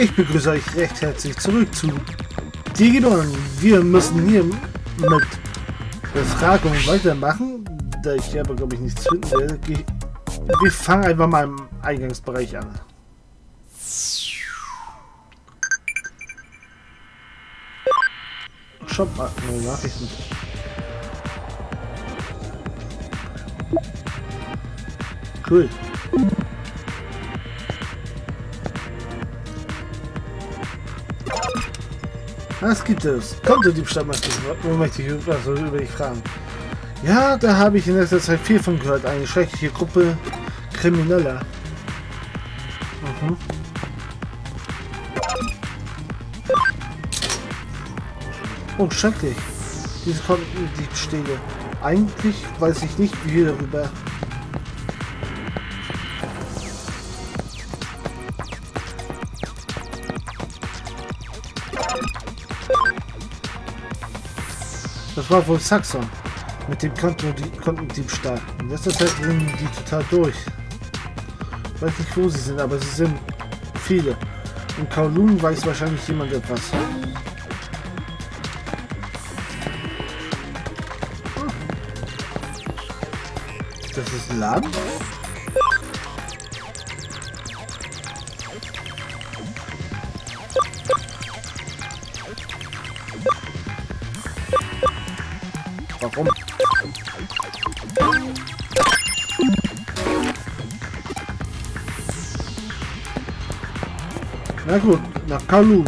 Ich begrüße euch recht herzlich zurück zu Digidon. Wir müssen hier mit Befragung weitermachen, da ich aber glaube ich nichts finden werde. Wir fangen einfach mal im Eingangsbereich an. Shop, ah, neue Nachrichten. Cool. Was gibt es? Kontodiebstahl möchte ich, möchte ich also über dich fragen. Ja, da habe ich in letzter Zeit viel von gehört. Eine schreckliche Gruppe Krimineller. Mhm. Oh, schrecklich. Diese Kontendiebstähle. Eigentlich weiß ich nicht viel darüber. War wohl Saxon mit dem Kontendiebstahl. In letzter Zeit bringen die total durch. Ich weiß nicht, wo sie sind, aber sie sind viele. Und Kowloon weiß wahrscheinlich jemand etwas. Das ist ein Laden? Na gut, nach Kowloon.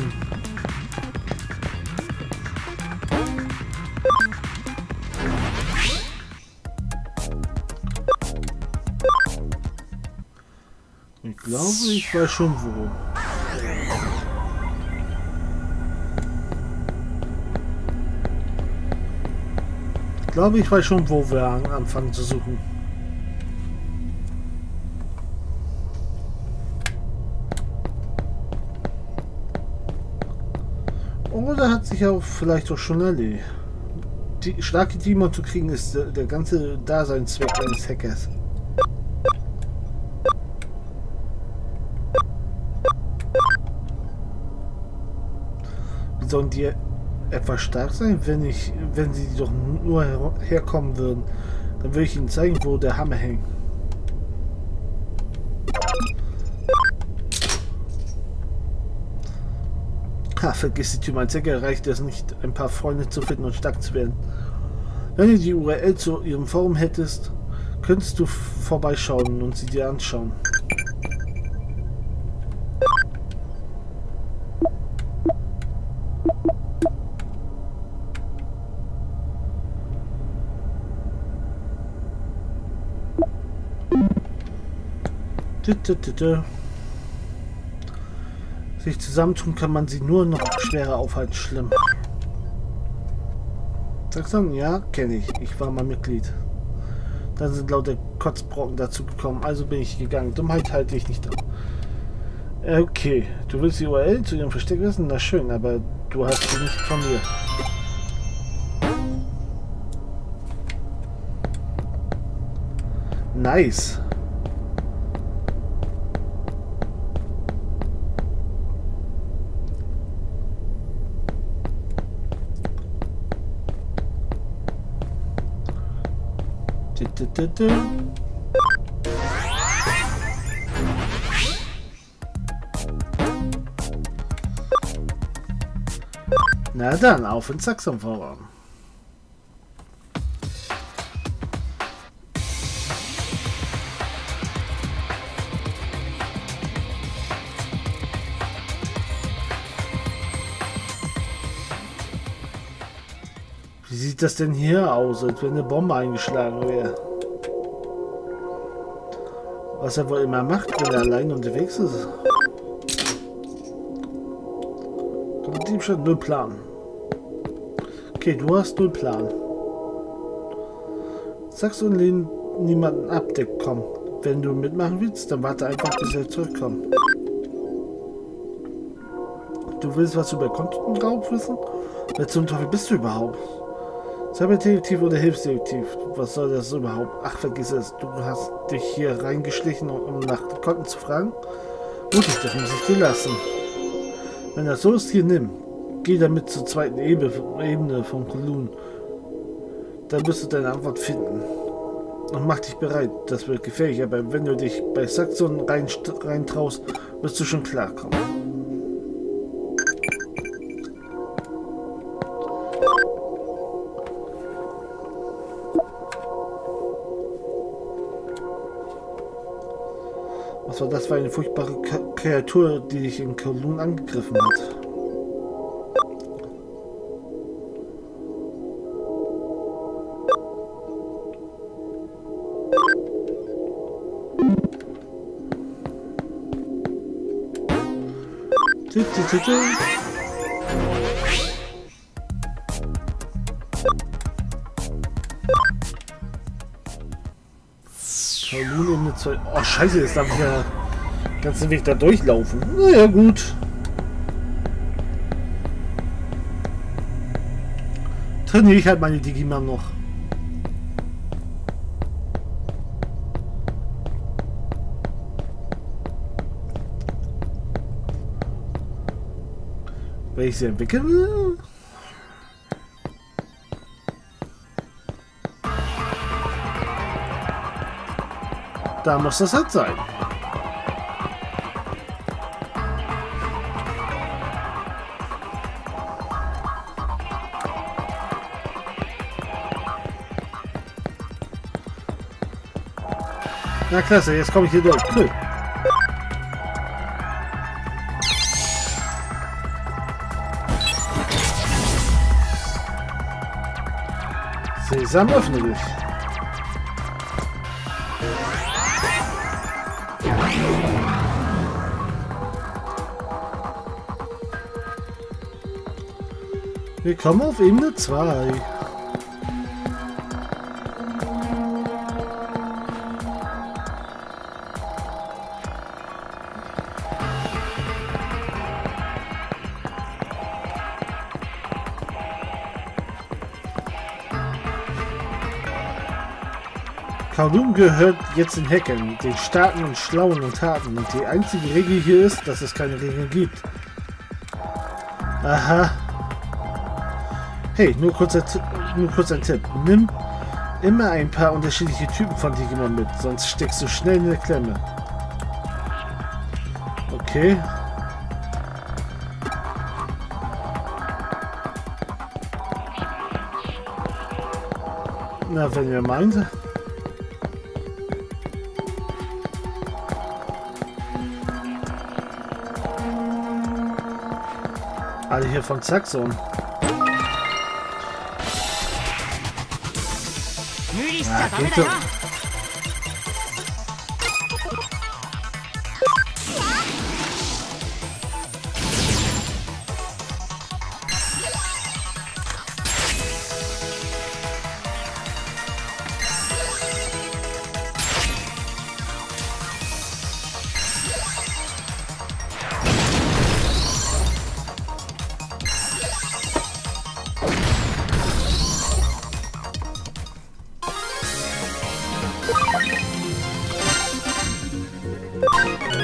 Ich glaube, ich weiß schon wo. Ich glaube, ich weiß schon, wo wir anfangen zu suchen. Oder hat sich auch vielleicht auch schon erledigt. Die starke Demon zu kriegen ist der, der ganze Daseinszweck eines Hackers. Wie sollen die etwas stark sein, wenn ich, wenn sie doch nur her herkommen würden? Dann würde ich ihnen zeigen, wo der Hammer hängt. Ha, vergiss die Tür, als Säcker reicht es nicht, ein paar Freunde zu finden und stark zu werden. Wenn du die URL zu ihrem Forum hättest, könntest du vorbeischauen und sie dir anschauen. Sich zusammentun kann man sie nur noch schwerer aufhalten. Schlimm. Saxon, ja, kenne ich. Ich war mal Mitglied. Dann sind lauter Kotzbrocken dazu gekommen, also bin ich gegangen. Dummheit halte ich nicht auf. Okay, du willst die URL zu ihrem Versteck wissen? Na schön, aber du hast sie nicht von mir. Nice. Na dann, auf ins Saxophon. Wie sieht das denn hier aus, als wenn eine Bombe eingeschlagen wäre? Was er wohl immer macht, wenn er allein unterwegs ist. Diebstahl null Plan. Okay, du hast null Plan. Sagst du lehn niemanden ab, der kommt. Wenn du mitmachen willst, dann warte einfach, bis er zurückkommt. Du willst was über Kontenraub wissen? Wer zum Teufel bist du überhaupt? Cyberdetektiv oder Hilfsdetektiv? Was soll das überhaupt? Ach, vergiss es. Du hast dich hier reingeschlichen, um nach Konten zu fragen? Mutig, das muss ich dir lassen. Wenn das so ist, hier nimm. Geh damit zur zweiten Ebene von Kulun. Dann wirst du deine Antwort finden. Und mach dich bereit. Das wird gefährlich, aber wenn du dich bei Saxon reintraust, rein wirst du schon klarkommen. Was war das für eine furchtbare Kreatur, die dich in Kowloon angegriffen hat? Ebene 2. Oh, scheiße, jetzt darf ich ja den ganzen Weg da durchlaufen. Naja, gut. Trainiere ich halt meine Digimon noch. Wenn ich sie entwickeln Da muss das halt sein. Na klasse, jetzt komme ich hier durch. Cool. Sesam, öffne dich. Willkommen auf Ebene 2. Kowloon gehört jetzt in Hacken, den Starken und Schlauen und Taten. Und die einzige Regel hier ist, dass es keine Regeln gibt. Aha, Hey, nur kurz, nur kurz ein Tipp. Nimm immer ein paar unterschiedliche Typen von Digimon mit, sonst steckst du schnell in der Klemme. Okay. Na, wenn ihr meint. Alle hier von Saxon. 無しちゃダメだよ。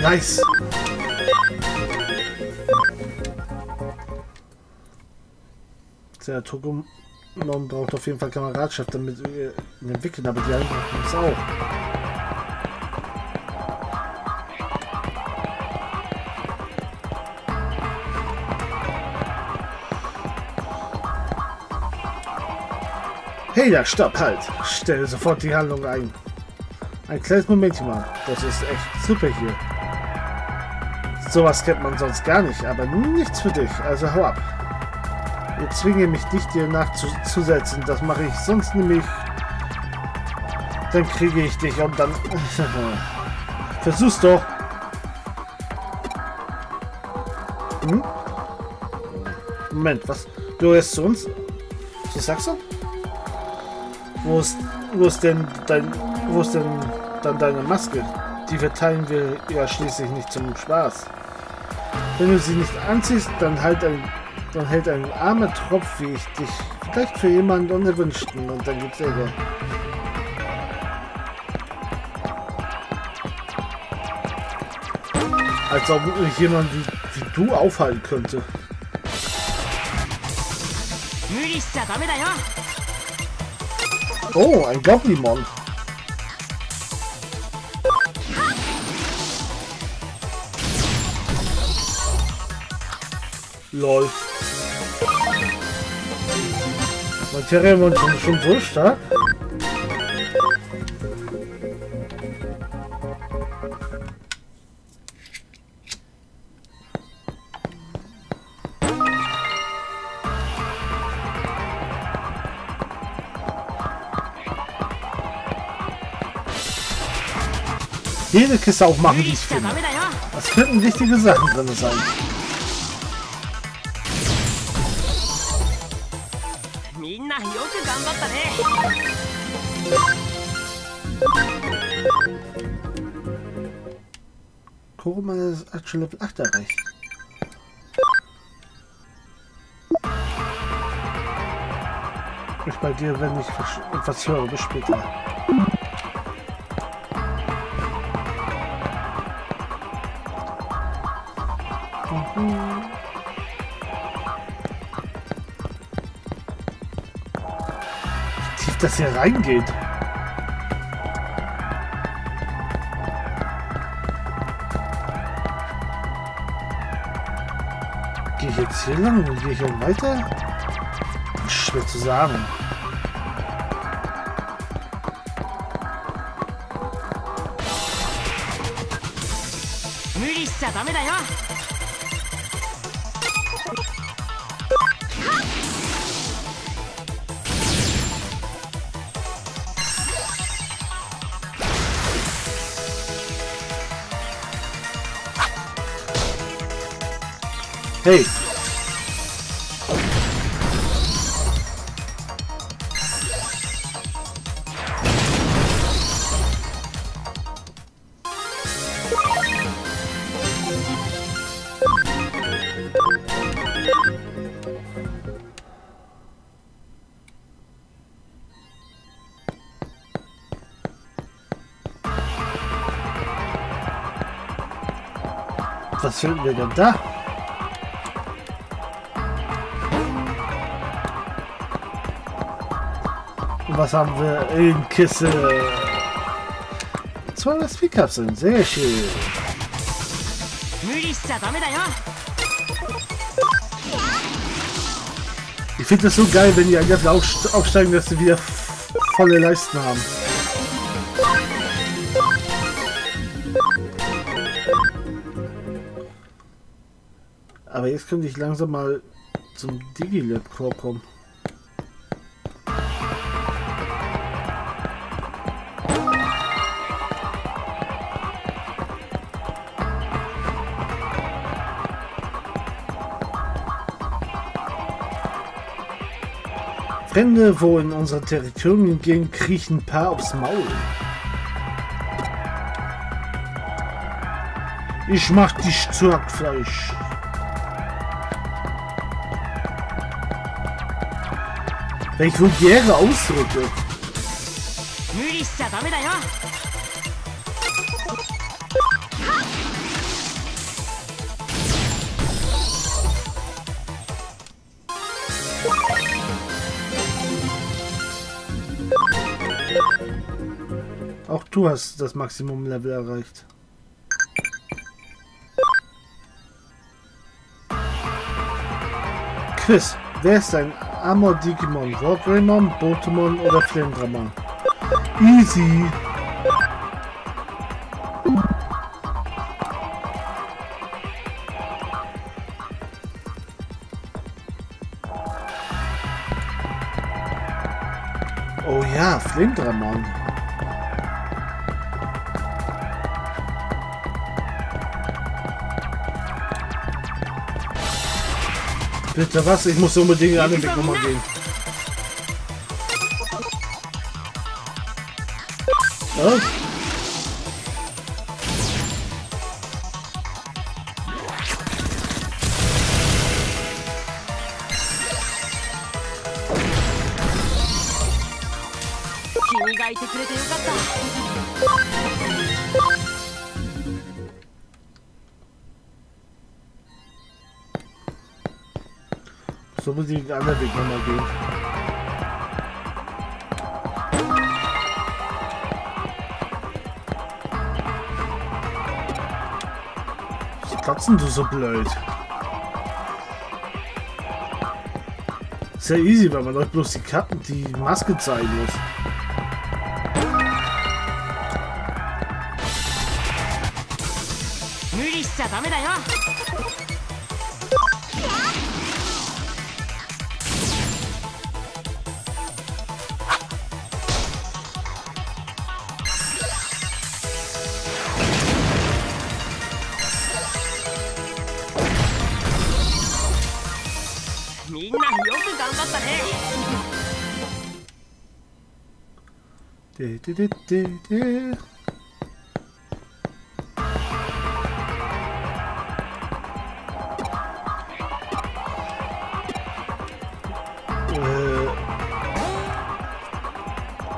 Nice. Der Tokumon braucht auf jeden Fall Kameradschaft, damit wir ihn entwickeln, aber die anderen uns auch. Hey, ja, stopp, halt! Stelle sofort die Handlung ein. Ein kleines Momentchen mal. Das ist echt super hier. Sowas kennt man sonst gar nicht, aber nichts für dich, also hau ab. Ich zwinge mich, dich dir nachzusetzen. Das mache ich sonst nämlich. Dann kriege ich dich und dann... Versuch's doch. Hm? Moment, was? Du gehörst zu uns? Zu Sachsen? Wo ist, wo ist denn dein... Wo ist denn dann deine Maske? Die verteilen wir ja schließlich nicht zum Spaß. Wenn du sie nicht anziehst, dann, halt ein, dann hält ein armer Tropf wie ich dich vielleicht für jemanden Unerwünschten und dann gibt's Ärger. Als ob jemand wie, wie du aufhalten könnte. Oh, ein Goblimon. Lol. Materiemon schon, schon so stark? Jede Kiste aufmachen, die ich finde. Das könnten wichtige Sachen drin sein. Kuruma ist actually Level 8 erreicht. Ich bei dir, wenn ich etwas höre, bis später. Wie tief das hier reingeht. Lang gehe ich hier weiter? Schwer zu sagen. Hey! wieder da. Und was haben wir in Kiste? Zwei das Pickups sind, sehr schön. Ich finde das so geil, wenn die einfach aufsteigen, dass sie wieder volle Leisten haben. Aber jetzt könnte ich langsam mal zum Digilab vorkommen. Fremde, wo in unser Territorium gehen, kriechen ein paar aufs Maul. Ich mach dich zu Hackfleisch. Wenn ich vulgäre Ausdrücke. Auch du hast das Maximum-Level erreicht. Quiz. Wer ist dein Amor Digimon? Rockgreymon, Botemon oder Flamedramon? Easy. Oh ja, Flamedramon. Bitte was? Ich muss unbedingt an den Weg nochmal gehen. Was? " muss ich den anderen Weg nochmal gehen. Was platzen du so blöd? Sehr easy, weil man euch bloß die Karten, die Maske zeigen muss.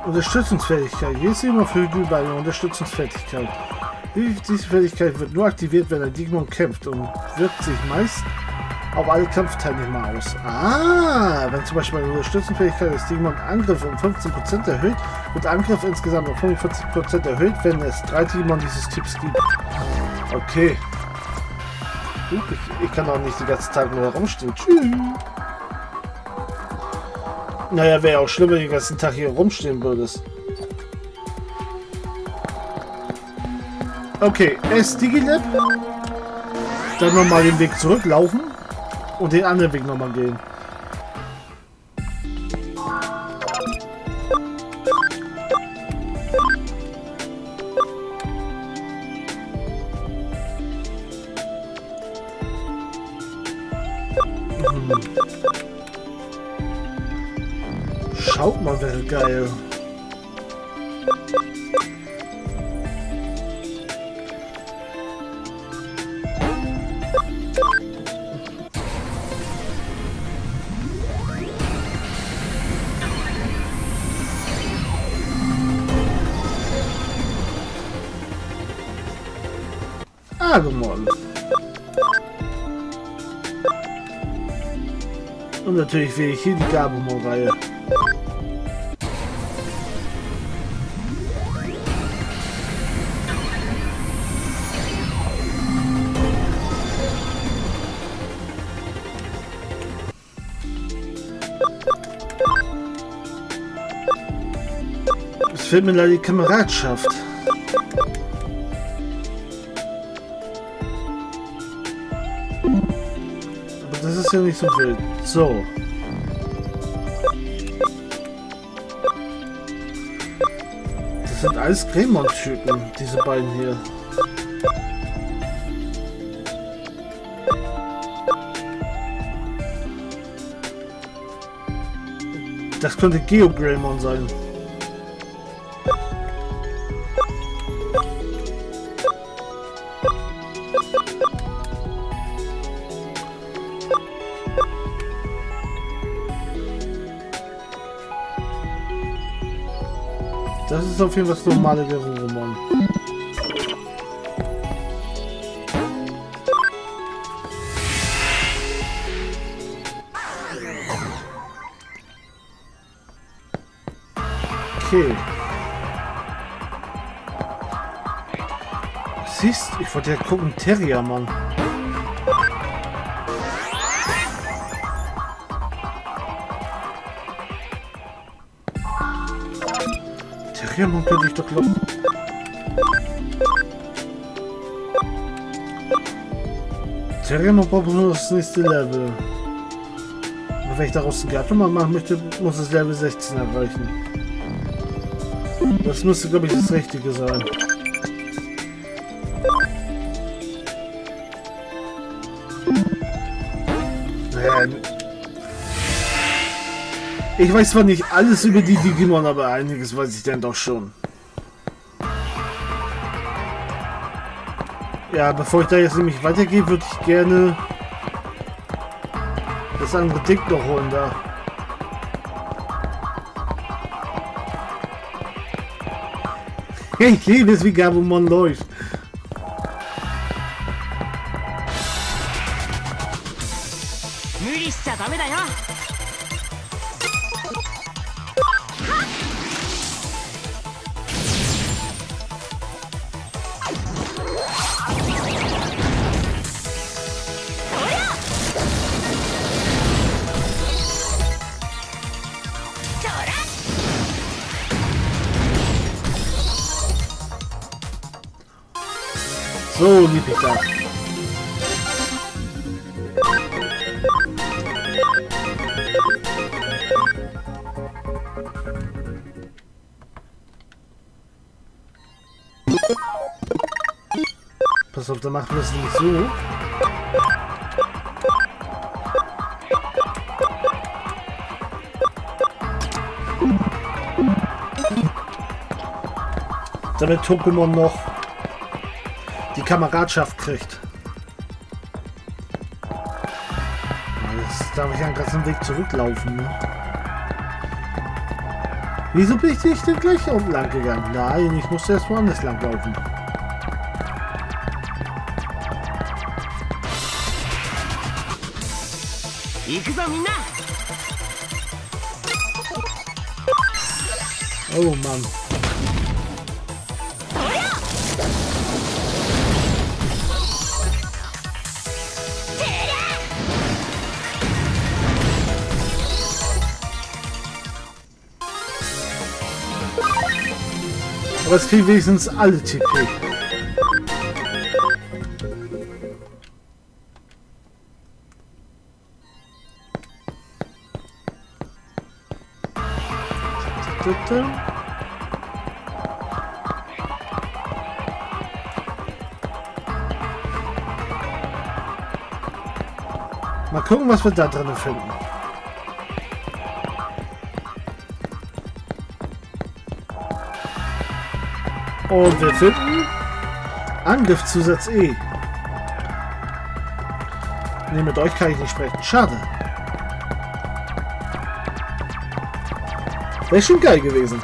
Unterstützungsfähigkeit. Jedes Thema fügt über eine Unterstützungsfähigkeit. Die- Diese Fähigkeit wird nur aktiviert, wenn ein Digimon kämpft und wirkt sich meist auf alle Kampfteilnehmer aus. Ah, wenn zum Beispiel eine Unterstützungsfähigkeit des Digimon Angriff um 15% erhöht, wird Angriff insgesamt um 45% erhöht, wenn es drei Digimon dieses Typs gibt. Okay. Ich, ich kann auch nicht den ganzen Tag nur herumstehen. Tschüss. Naja, wäre auch schlimm, wenn du den ganzen Tag hier rumstehen würdest. Okay, erst Digilab. Dann nochmal den Weg zurücklaufen. Und den anderen Weg nochmal gehen. Natürlich will ich hier die Gabumon-Reihe. Es fehlt mir leider die Kameradschaft. Ist ja nicht so wild. So. Das sind alles Greymon-Typen, diese beiden hier. Das könnte Geo Greymon sein. Ist auf jeden Fall das normale Gerumon. Okay. Siehst, ich wollte ja gucken, Terrier, Mann. Könnte ich doch. Terriermon braucht nur das nächste Level. Und wenn ich daraus einen Gattung machen möchte, muss es Level 16 erreichen. Das müsste, glaube ich, das Richtige sein. Ich weiß zwar nicht alles über die Digimon, aber einiges weiß ich dann doch schon. Ja, bevor ich da jetzt nämlich weitergehe, würde ich gerne das andere Ding noch holen da. Ich liebe es, wie Gabumon läuft. So lieb ich das. Pass auf, da machen wir es nicht so. Damit Pokémon noch Kameradschaft kriegt. Jetzt darf ich einen ganzen Weg zurücklaufen. Ne? Wieso bin ich nicht denn gleich unten lang gegangen? Nein, ich musste erst woanders lang laufen. Oh Mann. Aber es kriegen wenigstens alle TP. Mal gucken, was wir da drin finden. Und wir finden Angriffszusatz E. Ne, mit euch kann ich nicht sprechen. Schade. Wäre schon geil gewesen.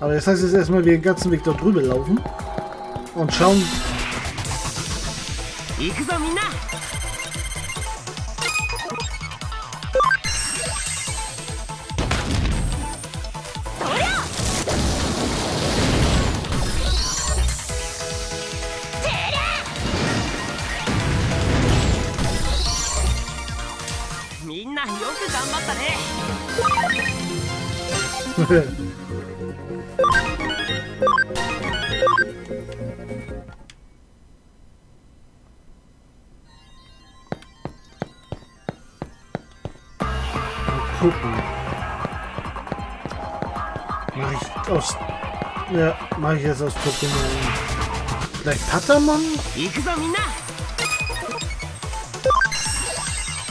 Aber jetzt heißt es erstmal wir den ganzen Weg dort drüber laufen und schauen. 行 gucken. Mach ich aus. Ja, mach ich jetzt aus Pokémon. Vielleicht Patamon?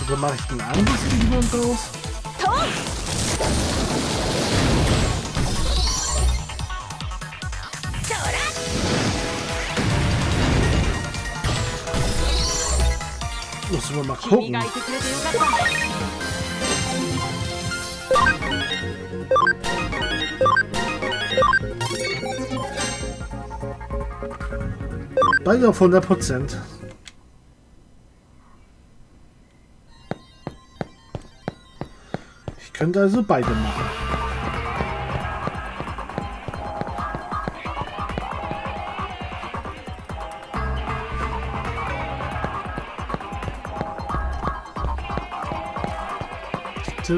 Oder mache ich den Angriff draus? müssen wir mal gucken. Beide auf 100 Prozent. Ich könnte also beide machen. So.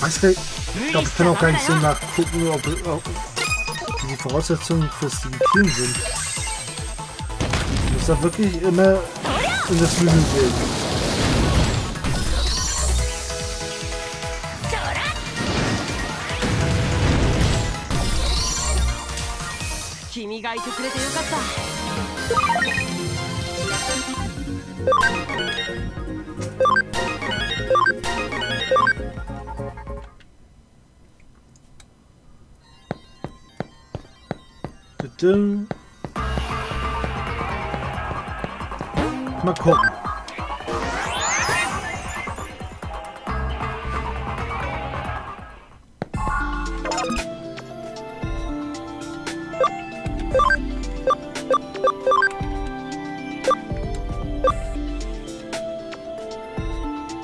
Weiß nicht, ich glaube, ich kann auch gar nicht so nachgucken, ob, ob die Voraussetzungen fürs Digitieren sind. Ich muss da wirklich immer in das Menü gehen. Mal gucken.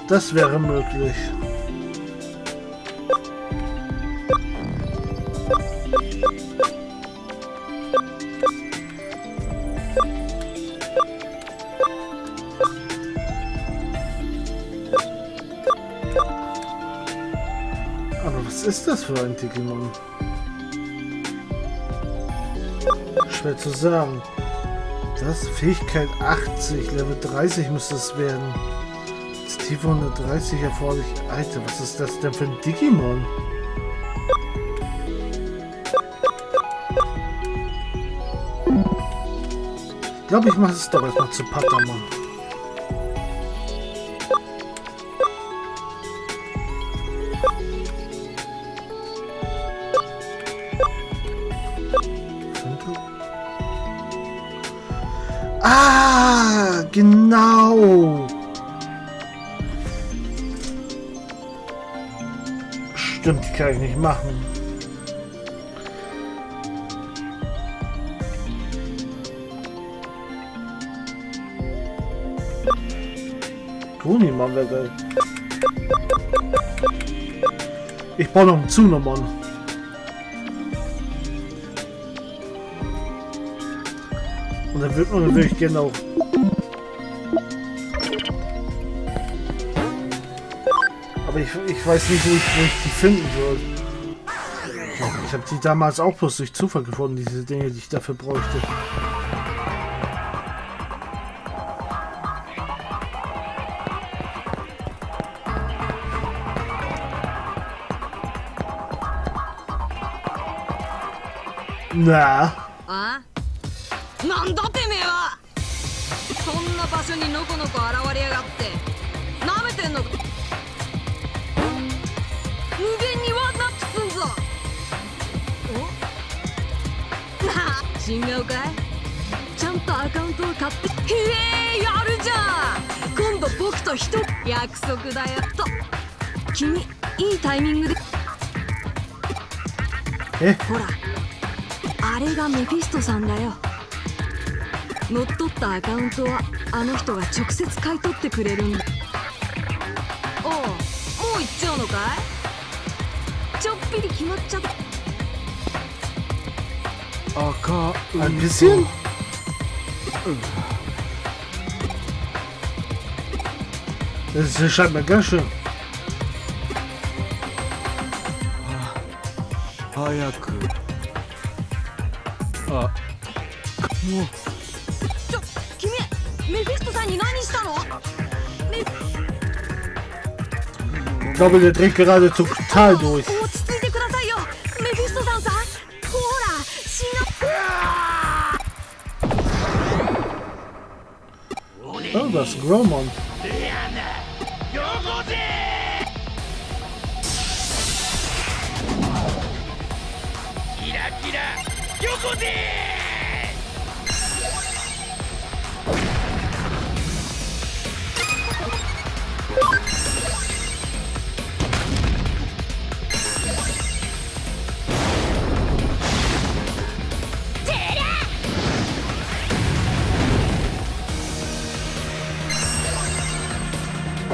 Das wäre möglich. Das für ein Digimon? Schwer zu sagen. Das Fähigkeit 80, Level 30 müsste es werden. Tiefe 130 erforderlich. Alter, was ist das denn für ein Digimon? Ich glaube, ich mache es doch erstmal zu Patamon. Kann ich nicht machen. Grunimann wäre geil. Ich brauche noch einen Zunomon. Und dann würde man wirklich gerne auch ich, ich weiß nicht, wo ich, wo ich die finden würde. Ich habe die damals auch bloß durch Zufall gefunden, diese Dinge, die ich dafür bräuchte. Na. あなんだてめえはそんな場所にのこのこ現れやがってなめてんのか 無限にワンナップすんぞ。お？なあ？違うかい？ちゃんとアカウントを買ってへえやるじゃん。今度僕と一約束だよ。と。君いいタイミングで。え？ほら。あれがメフィストさんだよ。乗っ取ったアカウントはあの人が直接買い取ってくれるんだ。おうもう行っちゃうのかい？ちょっぴり決まっちゃった。赤うるせえうん、ちょっと待って、君、メフィストさんに何したの？メフィストさんに何した Oh, das ist Gromon. キラキ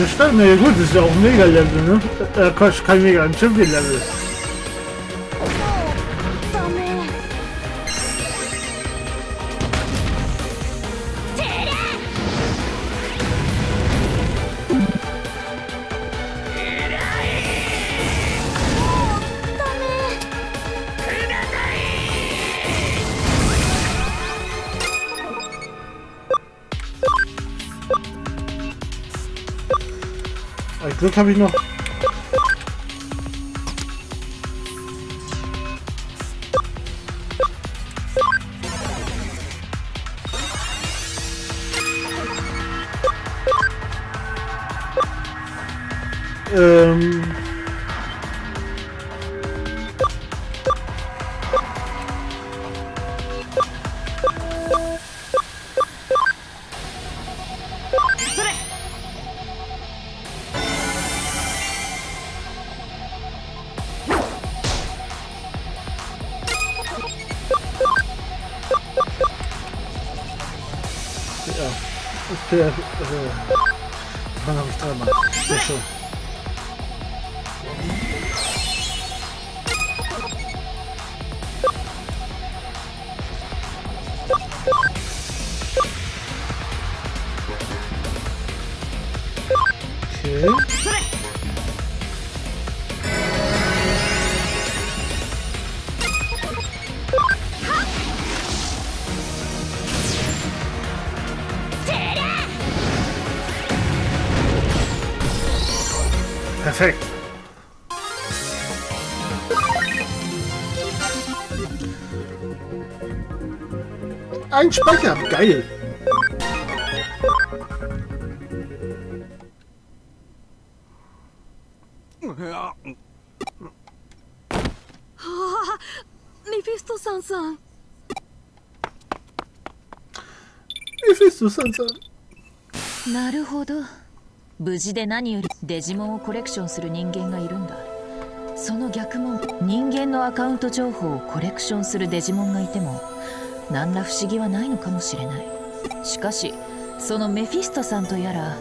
Das ist ganz schön stark. Na ja gut, das ist ja auch ein Mega-Level, ne? Äh, Quatsch, kein Mega, ein Champion-Level. Glück habe ich noch. Perfekt. Ein Speicher, geil. Wie fühlst du, Sansa? なるほど。無事で何よりデジモンをコレクションする人間がいるんだ。その逆も人間のアカウント情報をコレクションするデジモンがいても何ら不思議はないのかもしれない。しかしそのメフィストさんとやら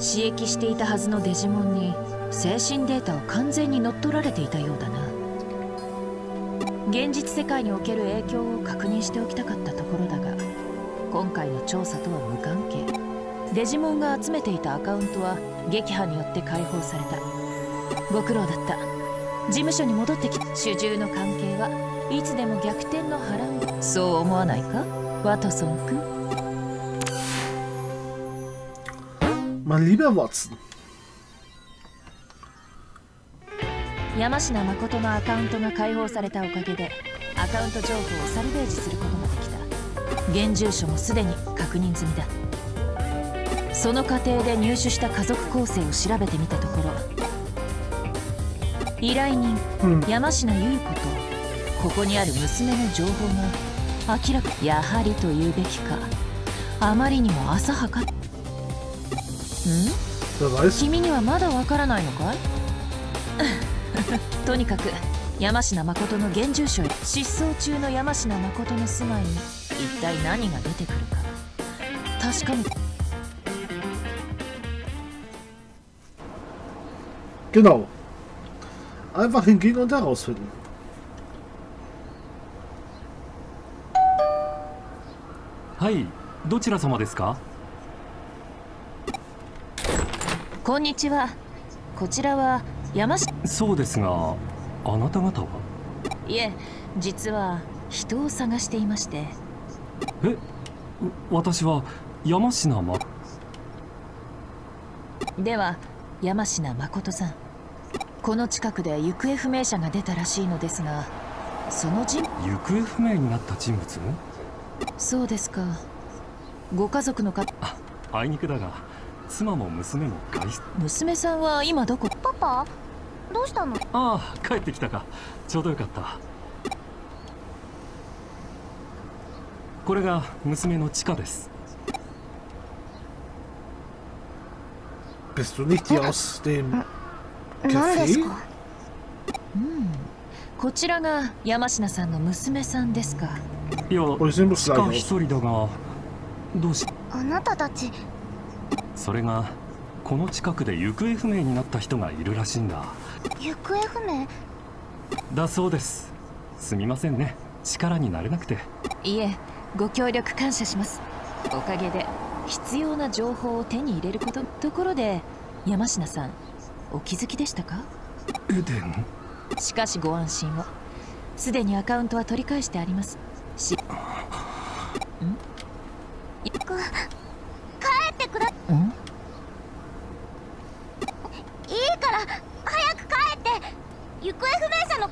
刺激していたはずのデジモンに精神データを完全に乗っ取られていたようだな。現実世界における影響を確認しておきたかったところだが今回の調査とは無関係。デジモンが集めていたアカウントは撃破によって解放された。ご苦労だった。事務所に戻ってき主従の関係はいつでも逆転の波乱。そう思わないか？ワトソン君 Mein lieber Watson. 山科誠のアカウントが解放されたおかげでアカウント情報をサルベージすることが現住所もすでに確認済みだ。その過程で入手した家族構成を調べてみたところ依頼人、うん。山科優子とここにある娘の情報が明らかやはりと言うべきかあまりにも浅はか。ん？君にはまだわからないのかい？とにかく山科誠の現住所へ失踪中の山科誠の住まいに一体何が出てくるか。確かめ Genau. Einfach hingehen und herausfinden. はいどちら様ですかこんにちはこちらは山科そうですがあなた方はいえ実は人を探していましてえう私は山科までは山科誠さん。この近くで行方不明者が出たらしいのですがその人？行方不明になった人物？そうですか。ご家族の方あいにくだが妻も娘も外出。娘さんは今どこ？パパ？どうしたの？ああ帰ってきたか。ちょうどよかったこれが娘のチカです。Bist du nicht die aus dem 何です Café? かこちらが山科さんの娘さんですか？いや Oh, カ aus. 一人だがどうしあなたたち。それがこの近くで行方不明になった人がいるらしいんだ。行方不明？だそうです。すみませんね。力になれなくて。いえご協力感謝します。おかげで必要な情報を手に入れることところで山科さんお気づきでしたか？エデンしかしご安心を。すでにアカウントは取り返してあります。しん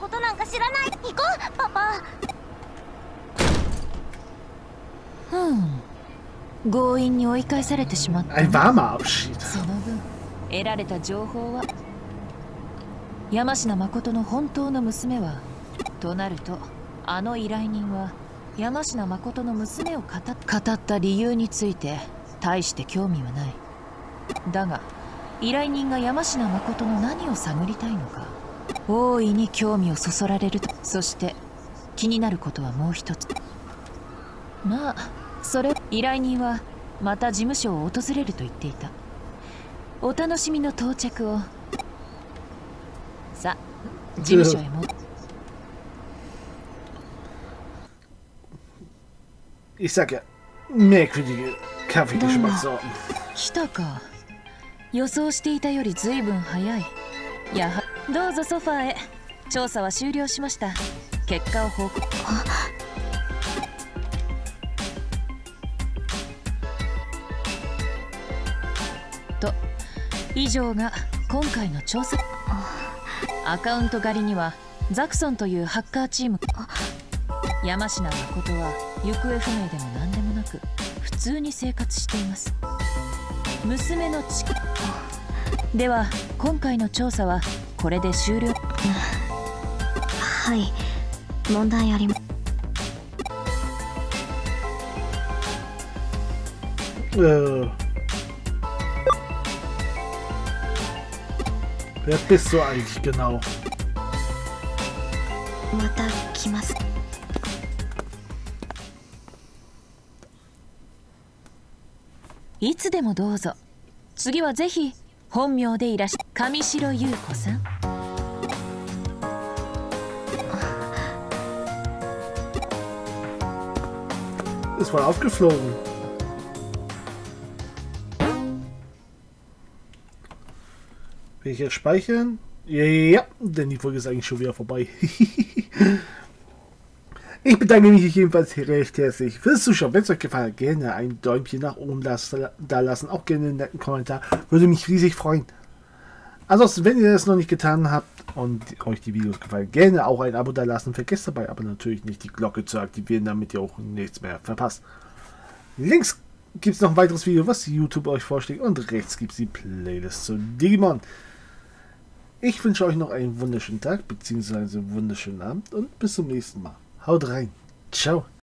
ことなんか知らない行こうパパ強引に追い返されてしまった。Abschied. その分得られた情報は山科誠の本当の娘はとなるとあの依頼人は山科誠の娘を語っ語った理由について大して興味はない。だが依頼人が山科誠の何を探りたいのか大いに興味をそそられるとそして気になることはもう一つ。まあそれ依頼人はまた事務所を訪れると言っていた。お楽しみの到着を。さあ事務所へも。Ich sag ja, merkwürdige Kaffeegeschmackssorten. 来たか。予想していたより随分早い。やはどうぞソファーへ。調査は終了しました。結果を報告以上が今回の調査。アカウント狩りにはザクソンというハッカーチーム。山科誠は行方不明でも何でもなく普通に生活しています。娘の地下では今回の調査はこれで終了。はい。問題ありま Äh. Wer bist du eigentlich genau? Kamishiro Yuko-san. Ist mal aufgeflogen. Will ich jetzt speichern? Ja, denn die Folge ist eigentlich schon wieder vorbei. ich bedanke mich jedenfalls recht herzlich fürs Zuschauen. Wenn es euch gefallen hat, gerne ein Däumchen nach oben da lassen. Auch gerne einen netten Kommentar. Würde mich riesig freuen. Ansonsten, wenn ihr das noch nicht getan habt und euch die Videos gefallen, gerne auch ein Abo da lassen. Vergesst dabei aber natürlich nicht die Glocke zu aktivieren, damit ihr auch nichts mehr verpasst. Links gibt es noch ein weiteres Video, was YouTube euch vorschlägt und rechts gibt es die Playlist zu Digimon. Ich wünsche euch noch einen wunderschönen Tag bzw. wunderschönen Abend und bis zum nächsten Mal. Haut rein. Ciao.